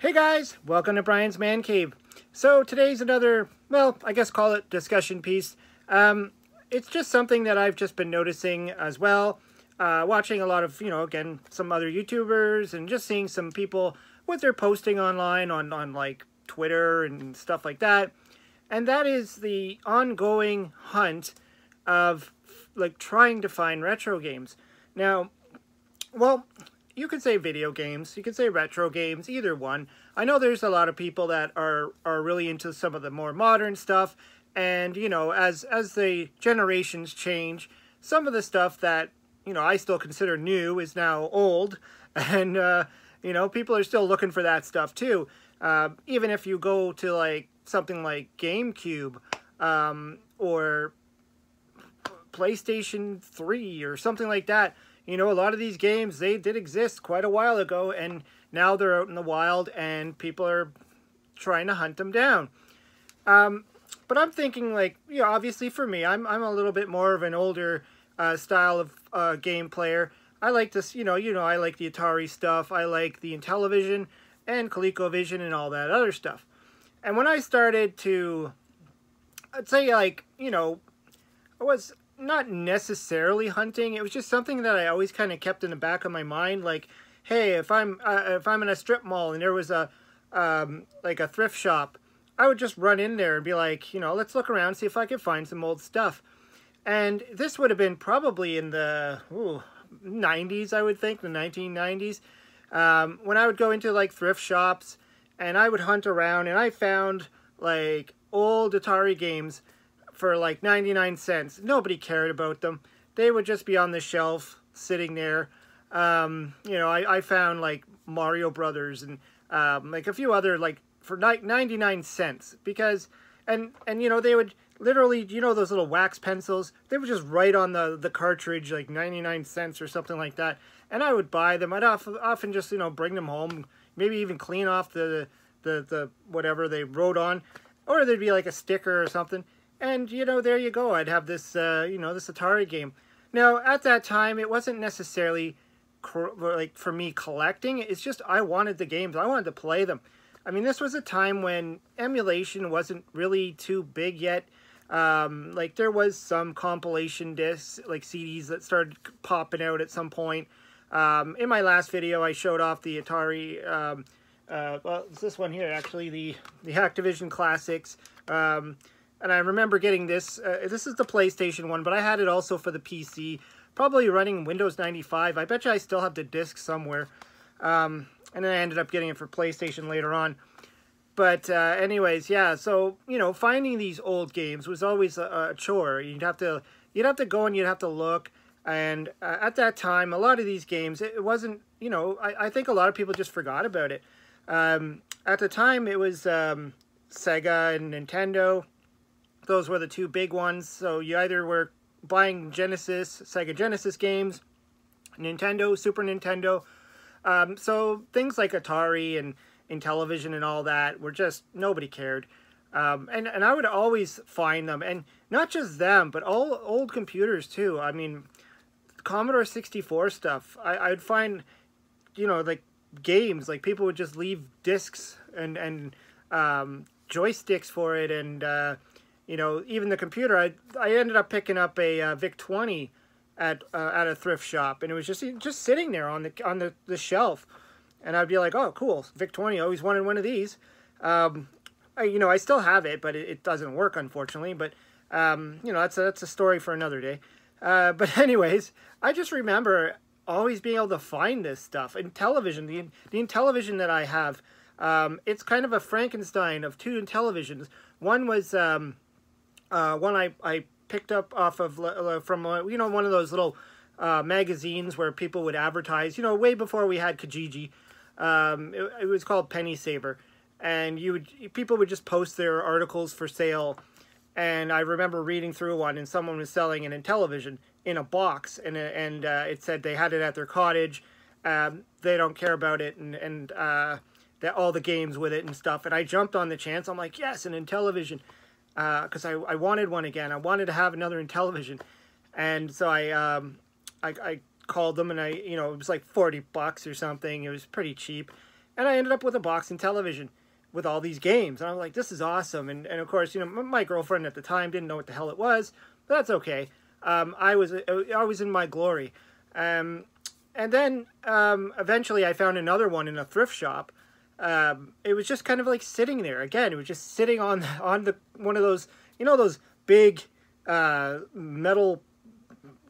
Hey guys, welcome to Brian's Man Cave. So today's another, well, I guess call it discussion piece. Um, it's just something that I've just been noticing as well. Uh, watching a lot of, you know, again, some other YouTubers and just seeing some people what they're posting online on, on like Twitter and stuff like that. And that is the ongoing hunt of like trying to find retro games. Now, well, you could say video games, you could say retro games, either one. I know there's a lot of people that are are really into some of the more modern stuff, and you know, as as the generations change, some of the stuff that you know I still consider new is now old, and uh, you know, people are still looking for that stuff too. Uh, even if you go to like something like GameCube um, or PlayStation 3 or something like that, you know, a lot of these games, they did exist quite a while ago, and now they're out in the wild, and people are trying to hunt them down. Um, but I'm thinking, like, you know, obviously for me, I'm, I'm a little bit more of an older uh, style of uh, game player. I like this, you know, you know, I like the Atari stuff. I like the Intellivision and ColecoVision and all that other stuff. And when I started to, I'd say, like, you know, I was not necessarily hunting. It was just something that I always kind of kept in the back of my mind. Like, hey, if I'm uh, if I'm in a strip mall and there was a um, like a thrift shop, I would just run in there and be like, you know, let's look around, see if I could find some old stuff. And this would have been probably in the ooh, 90s, I would think, the 1990s, um, when I would go into like thrift shops and I would hunt around and I found like old Atari games for like 99 cents. Nobody cared about them. They would just be on the shelf sitting there. Um, you know, I, I found like Mario Brothers and um, like a few other like for 99 cents because and and you know they would literally you know those little wax pencils they would just write on the the cartridge like 99 cents or something like that and I would buy them I'd often, often just you know bring them home maybe even clean off the the the whatever they wrote on or there'd be like a sticker or something and, you know, there you go. I'd have this, uh, you know, this Atari game. Now, at that time, it wasn't necessarily, like, for me collecting. It's just I wanted the games. I wanted to play them. I mean, this was a time when emulation wasn't really too big yet. Um, like, there was some compilation discs, like CDs that started popping out at some point. Um, in my last video, I showed off the Atari... Um, uh, well, it's this one here, actually, the, the Activision Classics. Um, and I remember getting this. Uh, this is the PlayStation one, but I had it also for the PC. Probably running Windows 95. I bet you I still have the disc somewhere. Um, and then I ended up getting it for PlayStation later on. But uh, anyways, yeah. So you know, finding these old games was always a, a, chore. You'd have to you'd have to go and you'd have to look. And uh, at that time, a lot of these games, it wasn't. You know, I, I think a lot of people just forgot about it. Um, at the time, it was um, Sega and Nintendo those were the two big ones. So you either were buying Genesis, Sega Genesis games, Nintendo, Super Nintendo. Um, so things like Atari and Intellivision and all that were just, nobody cared. Um, and, and I would always find them. And not just them, but all old computers too. I mean, Commodore 64 stuff. I, I'd find, you know, like games, like people would just leave discs and, and um, joysticks for it and, uh, you know, even the computer, I, I ended up picking up a uh, VIC-20 at uh, at a thrift shop, and it was just just sitting there on the on the, the shelf, and I'd be like, oh, cool, VIC-20, always wanted one of these. Um, I, you know, I still have it, but it, it doesn't work, unfortunately. But um, you know, that's a, that's a story for another day. Uh, but anyways, I just remember always being able to find this stuff. Intellivision, the, the television that I have, um, it's kind of a Frankenstein of two televisions. One was um, uh, one I, I picked up off of from uh, you know one of those little uh, magazines where people would advertise. You know, way before we had Kijiji, um, it, it, was called Penny Saver, and you would people would just post their articles for sale. And I remember reading through one, and someone was selling an Intellivision in a box, and and uh, it said they had it at their cottage. Um, they don't care about it, and and that all the games with it and stuff. And I jumped on the chance. I'm like, yes, an Intellivision because uh, I, I wanted one again. I wanted to have another Intellivision, and so I, um, I I called them and I you know it was like forty bucks or something. It was pretty cheap, And I ended up with a box Intellivision with all these games. And I was like, this is awesome. And, and of course, you know, my girlfriend at the time didn't know what the hell it was, but that's okay. Um, I was I was in my glory. Um, and then um, eventually I found another one in a thrift shop. Um, it was just kind of like sitting there again. It was just sitting on on the one of those you know those big uh, metal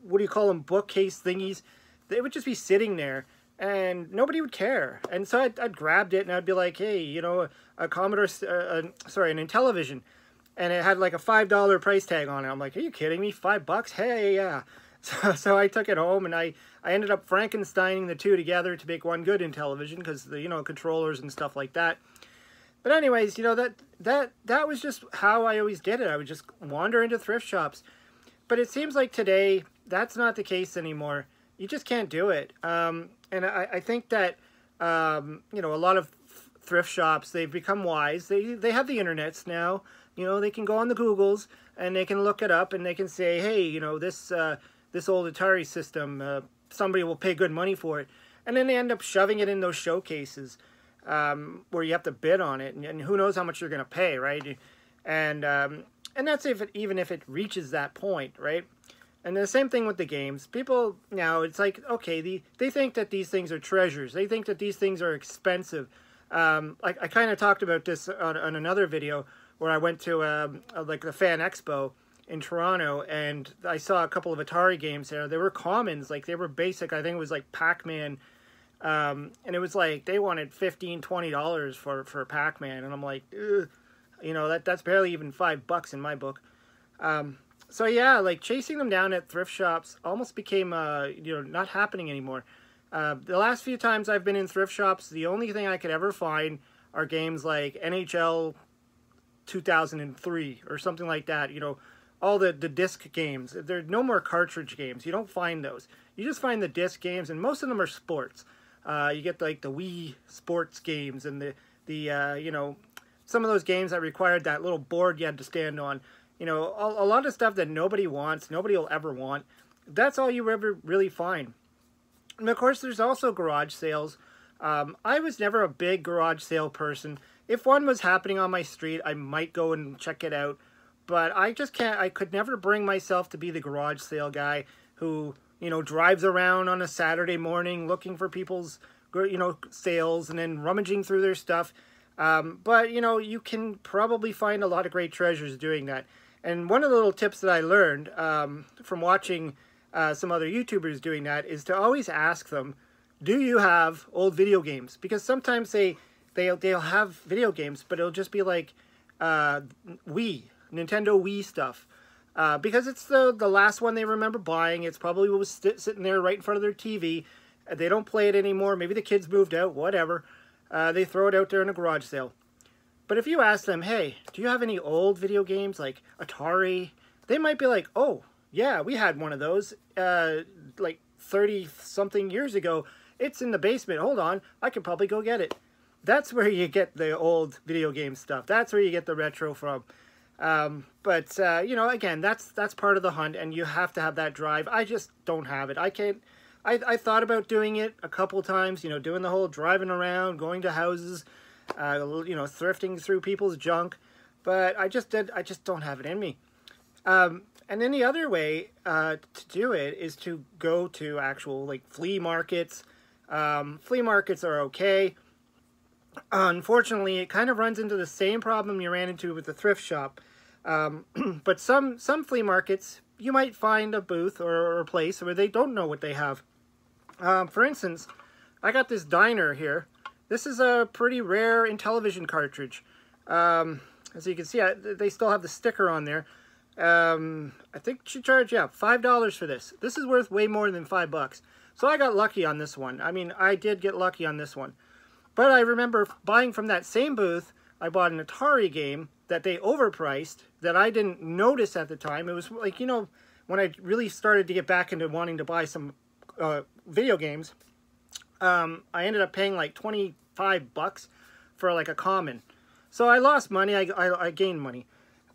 what do you call them bookcase thingies. They would just be sitting there and nobody would care. And so I'd, I'd grabbed it and I'd be like, hey, you know, a, a Commodore, uh, uh, sorry, an Intellivision, and it had like a five dollar price tag on it. I'm like, are you kidding me? Five bucks? Hey, yeah. So, so I took it home and I, I ended up Frankensteining the two together to make one good Intellivision because the, you know, controllers and stuff like that. But anyways, you know, that, that, that was just how I always did it. I would just wander into thrift shops. But it seems like today, that's not the case anymore. You just can't do it. Um, and I, I think that, um, you know, a lot of thrift shops, they've become wise. They, they have the internets now. You know, they can go on the Googles and they can look it up and they can say, hey, you know, this... Uh, this old Atari system. Uh, somebody will pay good money for it. And then they end up shoving it in those showcases um, where you have to bid on it. And, and who knows how much you're going to pay, right? And, um, and that's if it, even if it reaches that point, right? And the same thing with the games. People now, it's like, okay, the, they think that these things are treasures. They think that these things are expensive. Um, I, I kind of talked about this on, on, another video where I went to um, like the Fan Expo in Toronto, and I saw a couple of Atari games there. They were commons, like they were basic. I think it was like Pac-Man, um, and it was like they wanted 15 dollars for for Pac-Man, and I'm like, you know, that that's barely even five bucks in my book. Um, so yeah, like chasing them down at thrift shops almost became uh, you know not happening anymore. Uh, the last few times I've been in thrift shops, the only thing I could ever find are games like NHL 2003 or something like that. You know all the, the disc games. There are no more cartridge games. You don't find those. You just find the disc games, and most of them are sports. Uh, you get like the Wii sports games and the, the uh, you know, some of those games that required that little board you had to stand on. You know, a, a lot of stuff that nobody wants, nobody will ever want. That's all you ever really find. And of course, there's also garage sales. Um, I was never a big garage sale person. If one was happening on my street, I might go and check it out but I just can't, I could never bring myself to be the garage sale guy who, you know, drives around on a Saturday morning looking for people's, you know, sales and then rummaging through their stuff. Um, but, you know, you can probably find a lot of great treasures doing that. And one of the little tips that I learned um, from watching uh, some other YouTubers doing that is to always ask them, do you have old video games? Because sometimes they, they'll, they'll have video games, but it'll just be like uh, Wii Nintendo Wii stuff. Uh, because it's the, the last one they remember buying. It's probably was sitting there right in front of their TV. Uh, they don't play it anymore. Maybe the kids moved out, whatever. Uh, they throw it out there in a garage sale. But if you ask them, hey, do you have any old video games like Atari? They might be like, oh, yeah, we had one of those uh, like 30 something years ago. It's in the basement. Hold on, I could probably go get it. That's where you get the old video game stuff. That's where you get the retro from. Um, but uh, you know, again, that's that's part of the hunt, and you have to have that drive. I just don't have it. I can't. I, I thought about doing it a couple times. You know, doing the whole driving around, going to houses, uh, you know, thrifting through people's junk, but I just did. I just don't have it in me. Um, and then the other way uh, to do it is to go to actual like flea markets. Um, flea markets are okay. Unfortunately, it kind of runs into the same problem you ran into with the thrift shop um, but some, some flea markets, you might find a booth or, or a place where they don't know what they have. Um, for instance, I got this diner here. This is a pretty rare Intellivision cartridge. Um, as you can see, I, they still have the sticker on there. Um, I think she charged, yeah, $5 for this. This is worth way more than 5 bucks. So I got lucky on this one. I mean, I did get lucky on this one. But I remember buying from that same booth, I bought an Atari game that they overpriced that I didn't notice at the time. It was like, you know, when I really started to get back into wanting to buy some uh, video games, um, I ended up paying like 25 bucks for like a common. So I lost money, I, I, I gained money.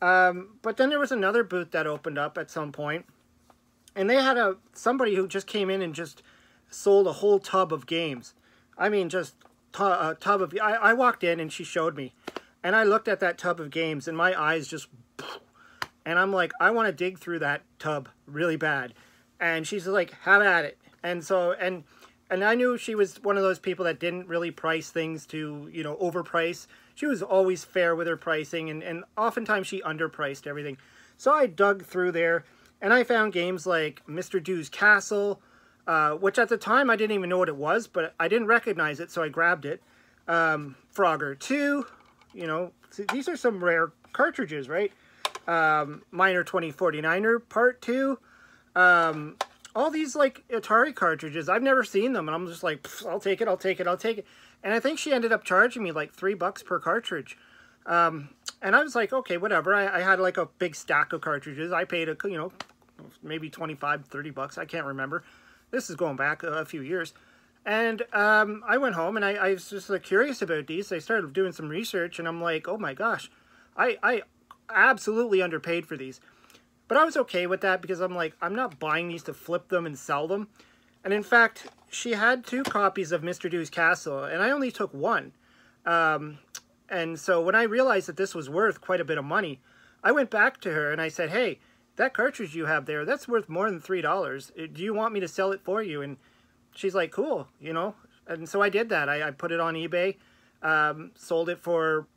Um, but then there was another booth that opened up at some point, and they had a somebody who just came in and just sold a whole tub of games. I mean, just uh, tub of, I, I walked in and she showed me. And I looked at that tub of games and my eyes just, and I'm like, I want to dig through that tub really bad. And she's like, have at it. And so, and, and I knew she was one of those people that didn't really price things to, you know, overprice. She was always fair with her pricing and, and oftentimes she underpriced everything. So I dug through there and I found games like Mr. Do's Castle, uh, which at the time I didn't even know what it was, but I didn't recognize it, so I grabbed it. Um, Frogger 2, you know, these are some rare cartridges, right? Um, Miner 2049er Part 2. Um, all these, like, Atari cartridges, I've never seen them, and I'm just like, I'll take it, I'll take it, I'll take it. And I think she ended up charging me, like, three bucks per cartridge. Um, and I was like, okay, whatever. I, I, had, like, a big stack of cartridges. I paid, a, you know, maybe 25, 30 bucks. I can't remember. This is going back a, few years. And um, I went home and I, I was just like, curious about these. I started doing some research and I'm like, oh my gosh, I, I absolutely underpaid for these. But I was okay with that because I'm like, I'm not buying these to flip them and sell them. And in fact, she had two copies of Mr. Do's Castle and I only took one. Um, and so when I realized that this was worth quite a bit of money, I went back to her and I said, hey, that cartridge you have there, that's worth more than $3. Uh, do you want me to sell it for you? And she's like, cool, you know? And so I did that. I, I put it on eBay, um, sold it for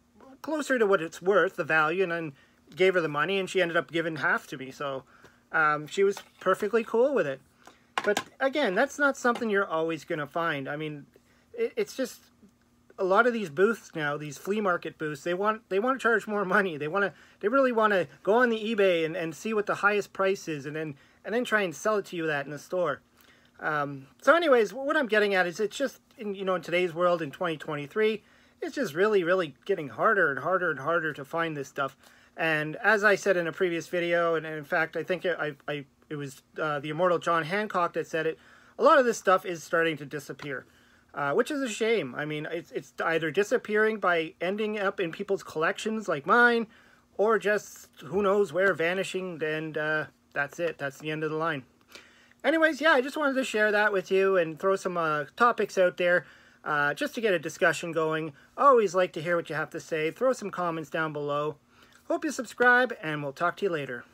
closer to what it's worth, the value, and then gave her the money, and she ended up giving half to me. So um, she was perfectly cool with it. But again, that's not something you're always going to find. I mean, it, it's just a lot of these booths now, these flea market booths, they want they want to charge more money. They want to they really want to go on the eBay and, and see what the highest price is and then and then try and sell it to you that in the store. Um, so anyways, what I'm getting at is it's just in, you know in today's world in 2023, it's just really really getting harder and harder and harder to find this stuff. And as I said in a previous video, and in fact I think I, I it was uh, the immortal John Hancock that said it, a lot of this stuff is starting to disappear uh, which is a shame. I mean, it's, it's either disappearing by ending up in people's collections like mine, or just who knows where vanishing, and uh, that's it. That's the end of the line. Anyways, yeah, I just wanted to share that with you and throw some uh, topics out there uh, just to get a discussion going. Always like to hear what you have to say. Throw some comments down below. Hope you subscribe, and we'll talk to you later.